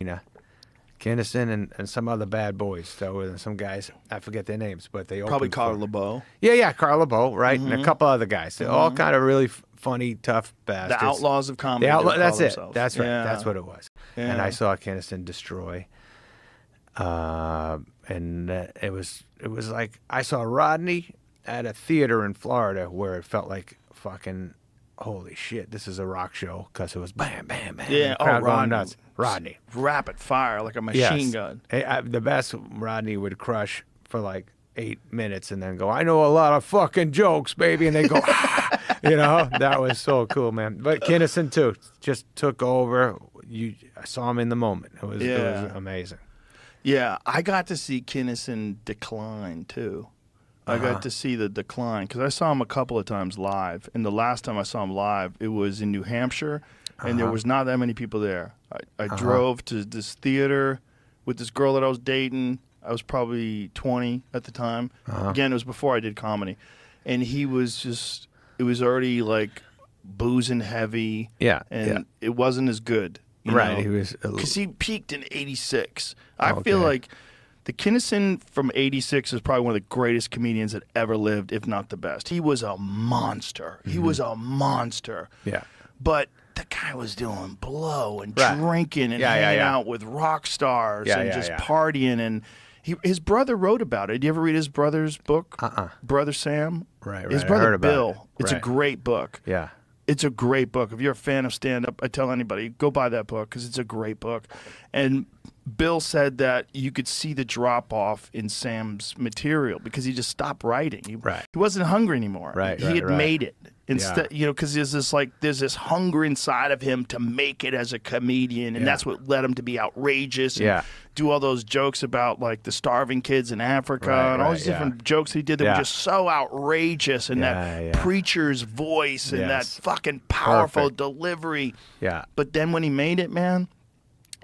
you know, Kinison and, and some other bad boys. So and some guys, I forget their names, but they Probably Carl for- LaBove. Yeah, yeah, Carl LaBove, right, and a couple other guys. They're all kind of really f- funny, tough bastards. The Outlaws of Comedy. The they outlaw. call That's it. themselves. That's right. Yeah. That's what it was. And I saw Kinison destroy. Uh, and uh, it was it was like I saw Rodney at a theater in Florida where it felt like fucking holy shit, this is a rock show because it was bam, bam, bam. Yeah, oh, crowd Rodney. nuts. Rodney. Rapid fire, like a machine Yes. gun. Hey, I, the best Rodney would crush for like eight minutes and then go, I know a lot of fucking jokes, baby. And they go, "Ah." you know, that was so cool, man. But Kinison too just took over. You, I saw him in the moment. It was, it Yeah. was amazing. Yeah, I got to see Kinison decline too. I Uh-huh. got to see the decline because I saw him a couple of times live, and the last time I saw him live, it was in New Hampshire, and Uh-huh. there was not that many people there. I, I drove to this theater with this girl that I was dating. I was probably twenty at the time. Uh-huh. Again, it was before I did comedy, and he was just. It was already like boozing heavy. Yeah, and yeah. it wasn't as good. Right, know? he was because he peaked in '86. I feel Okay. like the Kinison from '86 is probably one of the greatest comedians that ever lived, if not the best. He was a monster. He was a monster. Mm-hmm. Yeah. But the guy was doing blow and Right. drinking and Yeah, yeah, hanging yeah. out with rock stars Yeah, and yeah, just yeah. partying. And he, his brother wrote about it. Did you ever read his brother's book? Uh-uh. Brother Sam. Right, His right. I brother Bill. it. It's a great book Yeah. it's a great book. If you're a fan of stand up, I tell anybody go buy that book because it's a great book. And Bill said that you could see the drop off in Sam's material because he just stopped writing. He, Right. he wasn't hungry anymore. Right, He right, had right. made it instead. Yeah. You know, because there's this like there's this hunger inside of him to make it as a comedian, and Yeah. that's what led him to be outrageous. And Yeah. Do all those jokes about like the starving kids in Africa Right, and all these yeah. different jokes he did that were just so outrageous and that preacher's voice and that fucking powerful Perfect. delivery. Yeah. But then when he made it, man,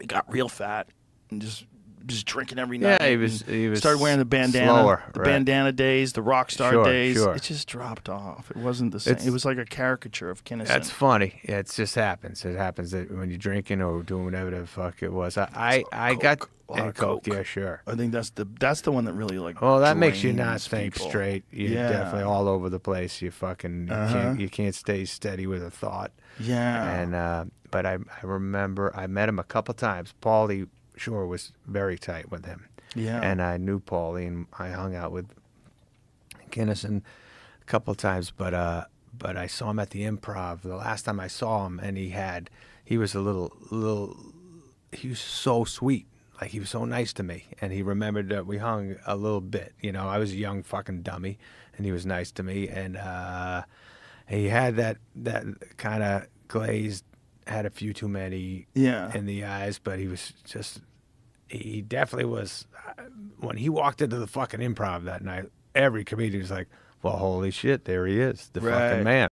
he got real fat and just just drinking every night. Yeah, he was- he was started wearing the bandana, slower, the right. bandana days, the rock star Sure, days. sure. It just dropped off. It wasn't the same. It's- it was like a caricature of Kinison. That's funny. Yeah, it just happens. It happens that when you're drinking or doing whatever the fuck it was. I I, I got Coke. A lot and of Coke. Yeah, sure. I think that's the that's the one that really like. Well, that makes you not think people. straight. You're yeah. definitely all over the place. You fucking you Uh-huh. can't you can't stay steady with a thought. Yeah. And uh, but I I remember I met him a couple times. Pauly Shore was very tight with him. Yeah. And I knew Pauly and I hung out with Kinison a couple times, but uh but I saw him at the improv the last time I saw him and he had he was a little little he was so sweet. Like he was so nice to me, and he remembered that we hung a little bit. You know, I was a young fucking dummy, and he was nice to me. And uh, he had that that kind of glazed, had a few too many Yeah. in the eyes, but he was just he definitely was. uh, When he walked into the fucking improv that night, every comedian was like, "Well, holy shit, there he is, the Right. fucking man."